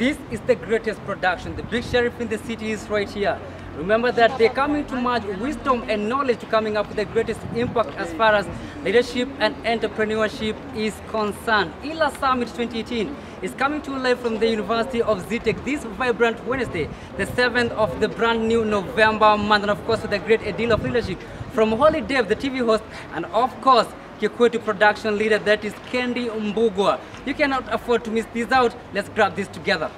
This is the greatest production. The big sheriff in the city is right here. Remember that they're coming to merge wisdom and knowledge to coming up with the greatest impact as far as leadership and entrepreneurship is concerned. ILA Summit 2018 is coming to live from the University of Zetech this vibrant Wednesday, the 7th of the brand new November month, and of course with a great deal of leadership from Holy Dev, the TV host, and of course Kikwetu production leader, that is Kendi Mbugwa. You cannot afford to miss this out. Let's grab this together.